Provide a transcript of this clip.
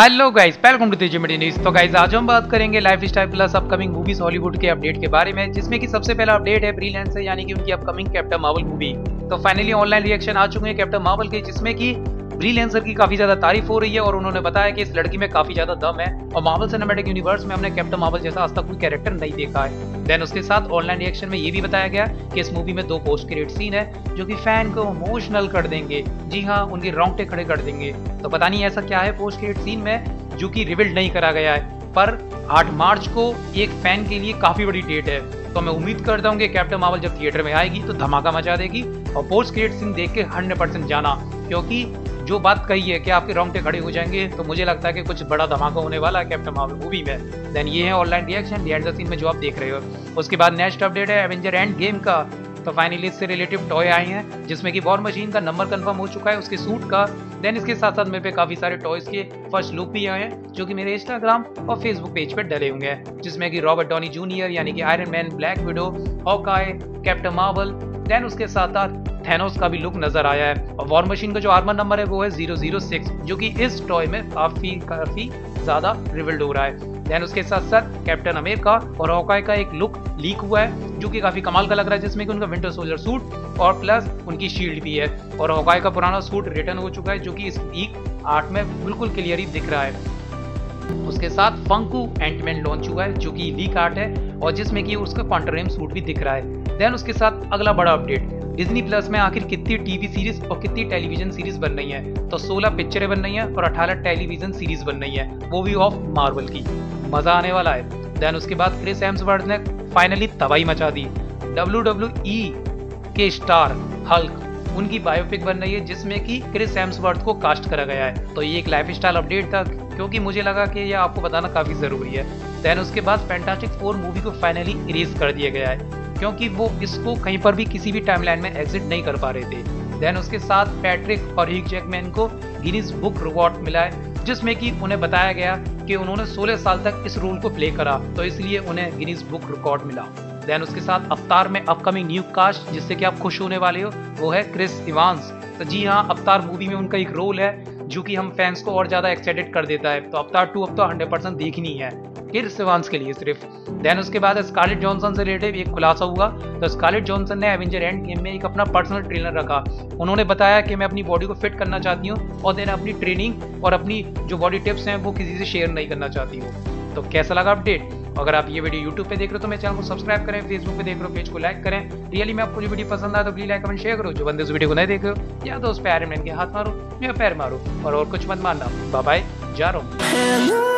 Hello guys welcome to Tezi media news तो guys आज हम बात करेंगे lifestyle plus upcoming movies Hollywood के अपडेट के बारे में, जिसमें कि सबसे पहला अपडेट है ब्रिलियंस यानी कि उनकी अपकमिंग कैप्टन मार्वल मूवी तो फाइनली ऑनलाइन रिएक्शन आ चुके हैं कैप्टन मावल के, जिसमें कि फ्रीलांसर की काफ़ी ज़्यादा तारीफ़ हो रही है और उन्होंने बताया कि इस लड़की में काफ़ी ज़्यादा दम है और मार्वल सिनेमेटिक यूनिवर्स में हमने कैप्टन मार्वल जैसा आज तक कोई कैरेक्टर नहीं देखा है। देन उसके साथ ऑनलाइन रिएक्शन में ये भी बताया गया कि इस मूवी में दो पोस्ट क्रेडिट सीन है जो कि फ़ैन को इमोशनल कर देंगे। जी हाँ उनके रोंगटे खड़े कर देंगे। तो पता नहीं ऐसा क्या है पोस्ट क्रेडिट सीन में, जो कि रिविल्ड नहीं करा गया है। पर 8 मार्च को एक फ़ैन के लिए काफ़ी बड़ी डेट है। तो मैं उम्मीद करता हूँ कि कैप्टन मार्वल जब थिएटर में आएगी तो धमाका मचा देगी और पोस्ट क्रेडिट सीन देख के हंड्रेड परसेंट जाना। क्योंकि जो बात कही है कि आपके रोंगटे खड़े हो जाएँगे तो मुझे लगता है कि कुछ बड़ा धमाका होने वाला है कैप्टन मार्वल मूवी में देन ये है online reaction behind the scene में जो आप देख रहे हो। उसके बाद नेक्स्ट अपडेट है एवेंजर एंड गेम का। तो फाइनली इससे रिलेटिव टॉय आए हैं, जिसमें कि वॉर मशीन का नंबर कंफर्म हो चुका है, उसके सूट का। देन इसके साथ साथ मेरे पे काफ़ी सारे टॉयज के फ़र्स्ट लुक भी आए हैं, जो कि मेरे इंस्टाग्राम और फेसबुक पेज पे डले होंगे जिसमें कि रॉबर्ट डॉनी जूनियर यानी कि Iron Man Black Widow Hawkeye Captain Marvel then उसके साथ साथ थैनोस का भी लुक नज़र आया है। और वॉर मशीन का जो आर्मर नंबर है वो है ज़ीरो ज़ीरो सिक्स जो कि इस टॉय में काफ़ी काफ़ी ज़्यादा रिविल्ड हो रहा है। देन उसके साथ साथ कैप्टन अमेरिका और हॉकाई का एक लुक लीक हुआ है, जो कि काफ़ी कमाल का लग रहा है, जिसमें कि उनका विंटर सोल्जर सूट और प्लस उनकी शील्ड भी है। और हॉकाई का पुराना सूट रिटर्न हो चुका है, जो कि इस वीक आर्ट में बिल्कुल क्लियर दिख रहा है। उसके साथ फंकू एंटमैन लॉन्च हुआ है, जो कि लीक आर्ट है और जिसमें कि उसका क्वांटरम सूट भी दिख रहा है। देन उसके साथ अगला बड़ा अपडेट डिज्नी प्लस में आखिर कितनी टीवी सीरीज़ और कितनी टेलीविज़न सीरीज़ बन रही है? तो 16 पिक्चरें बन रही हैं और 18 टेलीविज़न सीरीज़ बन रही है। वो भी ऑफ़ मार्वल की। मज़ा आने वाला है। देन उसके बाद क्रिस एम्सवर्थ ने फाइनली तबाही मचा दी। डब्ल्यू e के स्टार हल्क उनकी बायोपिक बन रही है, जिसमें कि क्रिस एम्सवर्थ को कास्ट करा गया है। तो ये एक लाइफ स्टाइल अपडेट था, क्योंकि मुझे लगा कि ये आपको बताना काफ़ी ज़रूरी है। देन उसके बाद फैंटास्टिक फोर मूवी को फाइनली इरेज कर दिया गया है। क्योंकि वो इसको कहीं पर भी किसी भी टाइमलाइन में एग्जिट नहीं कर पा रहे थे। देन उसके साथ पैट्रिक और हीक जैकमैन को गिनीज बुक रिवॉर्ड मिला है, जिसमें कि उन्हें बताया गया कि उन्होंने 16 साल तक इस रोल को प्ले करा तो इसलिए उन्हें गिनीज बुक रिकॉर्ड मिला। देन उसके साथ अवतार में अपकमिंग न्यू कास्ट जिससे कि आप खुश होने वाले हो, वो है क्रिस इवांस तो जी हाँ अवतार मूवी में उनका एक रोल है जो कि हम फैंस को और ज़्यादा एक्साइटेड कर देता है। तो अवतार टू अब तो हंड्रेड परसेंट देखनी है। क्रिस इवांस के लिए सिर्फ़। देन उसके बाद स्कारलेट जॉनसन से रिलेटेड एक खुलासा हुआ। तो स्कारलेट जॉनसन ने एवेंजर एंड गेम में एक अपना पर्सनल ट्रेनर रखा। उन्होंने बताया कि मैं अपनी बॉडी को फिट करना चाहती हूँ और देन अपनी ट्रेनिंग और अपनी जो बॉडी टिप्स हैं वो किसी से शेयर नहीं करना चाहती हूँ। तो कैसा लगा अपडेट अगर आप ये वीडियो यूट्यूब पे देख रहे हो तो मेरे चैनल को सब्सक्राइब करें फेसबुक पे देख रहे हो, पेज को लाइक करें। रियली में आपको जो वीडियो पसंद आए तो प्लीज़ लाइक कमेंट शेयर करो। जो बंदे उस वीडियो को नहीं देख रहे हो, या तो उस पे आयरन मैन के हाथ मारो, या पैर मारो, और और कुछ मत मानना। बाय जा रहा हूँ।